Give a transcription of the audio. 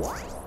What?